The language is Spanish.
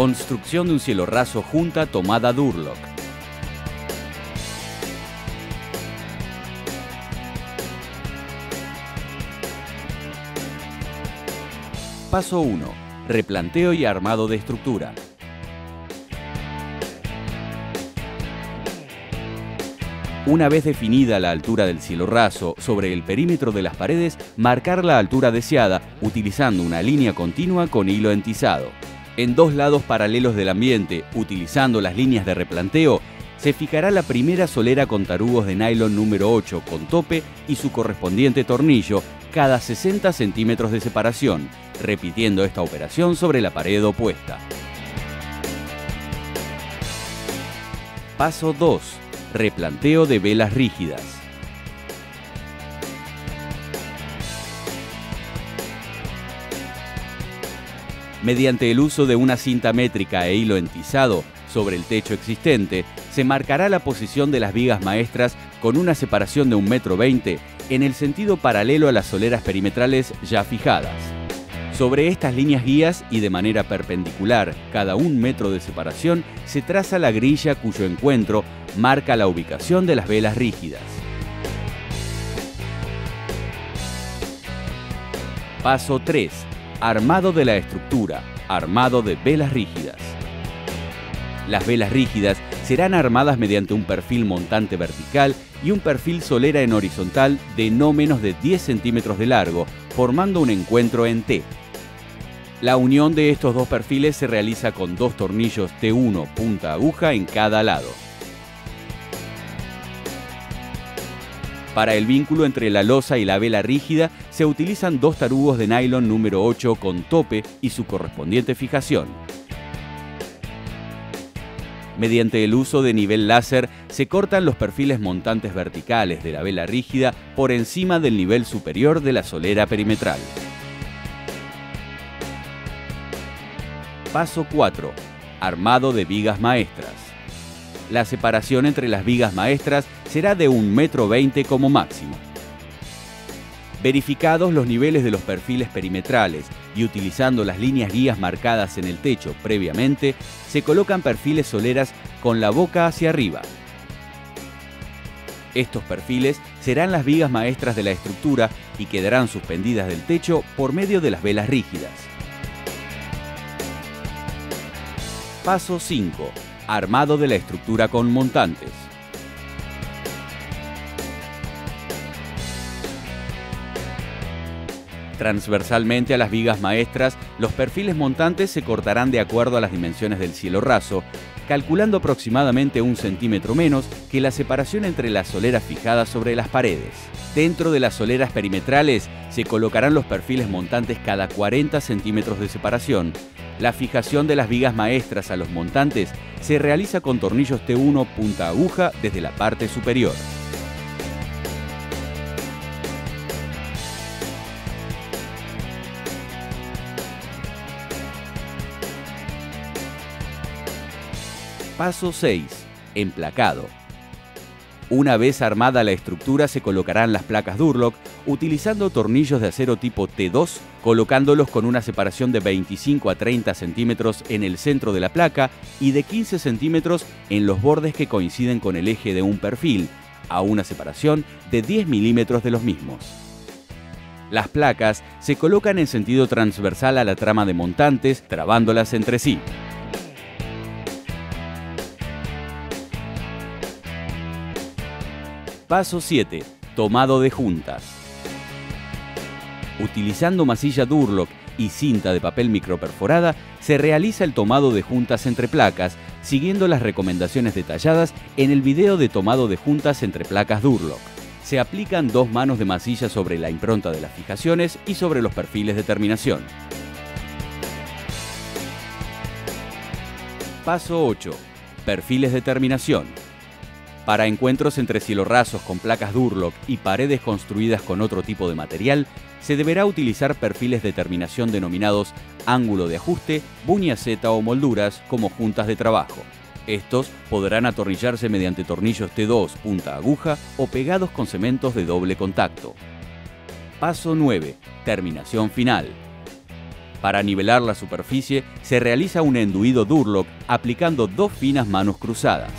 Construcción de un cielo raso junta tomada Durlock. Paso 1. Replanteo y armado de estructura. Una vez definida la altura del cielo raso sobre el perímetro de las paredes, marcar la altura deseada utilizando una línea continua con hilo entizado. En dos lados paralelos del ambiente, utilizando las líneas de replanteo, se fijará la primera solera con tarugos de nylon número 8 con tope y su correspondiente tornillo cada 60 centímetros de separación, repitiendo esta operación sobre la pared opuesta. Paso 2. Replanteo de velas rígidas. Mediante el uso de una cinta métrica e hilo entizado sobre el techo existente, se marcará la posición de las vigas maestras con una separación de 1,20 metro en el sentido paralelo a las soleras perimetrales ya fijadas. Sobre estas líneas guías y de manera perpendicular, cada un metro de separación, se traza la grilla cuyo encuentro marca la ubicación de las velas rígidas. Paso 3. Armado de la estructura. Armado de velas rígidas. Las velas rígidas serán armadas mediante un perfil montante vertical y un perfil solera en horizontal de no menos de 10 centímetros de largo, formando un encuentro en T. La unión de estos dos perfiles se realiza con dos tornillos T1 punta aguja en cada lado. Para el vínculo entre la losa y la vela rígida se utilizan dos tarugos de nylon número 8 con tope y su correspondiente fijación. Mediante el uso de nivel láser se cortan los perfiles montantes verticales de la vela rígida por encima del nivel superior de la solera perimetral. Paso 4. Armado de vigas maestras. La separación entre las vigas maestras será de 1,20 metro como máximo. Verificados los niveles de los perfiles perimetrales y utilizando las líneas guías marcadas en el techo previamente, se colocan perfiles soleras con la boca hacia arriba. Estos perfiles serán las vigas maestras de la estructura y quedarán suspendidas del techo por medio de las velas rígidas. Paso 5. Armado de la estructura con montantes. Transversalmente a las vigas maestras, los perfiles montantes se cortarán de acuerdo a las dimensiones del cielo raso, calculando aproximadamente un centímetro menos que la separación entre las soleras fijadas sobre las paredes. Dentro de las soleras perimetrales se colocarán los perfiles montantes cada 40 centímetros de separación. La fijación de las vigas maestras a los montantes se realiza con tornillos T1 punta aguja desde la parte superior. Paso 6. Emplacado. Una vez armada la estructura se colocarán las placas Durlock utilizando tornillos de acero tipo T2, colocándolos con una separación de 25 a 30 centímetros en el centro de la placa y de 15 centímetros en los bordes que coinciden con el eje de un perfil, a una separación de 10 milímetros de los mismos. Las placas se colocan en sentido transversal a la trama de montantes, trabándolas entre sí. Paso 7. Tomado de juntas. Utilizando masilla Durlock y cinta de papel microperforada, se realiza el tomado de juntas entre placas, siguiendo las recomendaciones detalladas en el video de tomado de juntas entre placas Durlock. Se aplican dos manos de masilla sobre la impronta de las fijaciones y sobre los perfiles de terminación. Paso 8. Perfiles de terminación. Para encuentros entre rasos con placas Durlock y paredes construidas con otro tipo de material, se deberá utilizar perfiles de terminación denominados ángulo de ajuste, buñaceta o molduras como juntas de trabajo. Estos podrán atornillarse mediante tornillos T2 punta aguja o pegados con cementos de doble contacto. Paso 9. Terminación final. Para nivelar la superficie se realiza un enduido Durlock aplicando dos finas manos cruzadas.